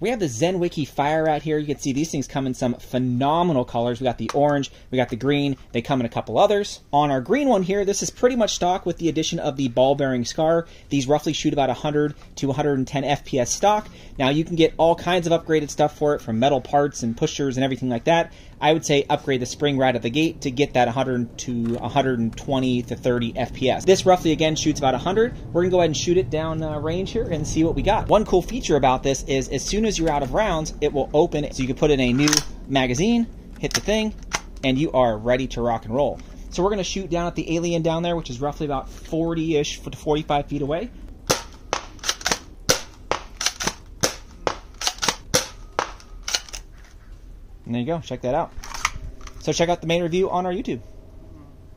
We have the ZhenWeiQi Fire Rat here. You can see these things come in some phenomenal colors. We got the orange, we got the green. They come in a couple others. On our green one here, this is pretty much stock with the addition of the ball bearing scar. These roughly shoot about 100 to 110 FPS stock. Now you can get all kinds of upgraded stuff for it from metal parts and pushers and everything like that. I would say upgrade the spring right at the gate to get that 100 to 120 to 30 FPS. This roughly again shoots about 100. We're gonna go ahead and shoot it down uh, range here and see what we got. One cool feature about this is as soon as you're out of rounds, it will open so you can put in a new magazine, hit the thing, and you are ready to rock and roll. So we're gonna shoot down at the alien down there, which is roughly about 40-ish to 45 feet away. And there you go, check that out. So check out the main review on our YouTube.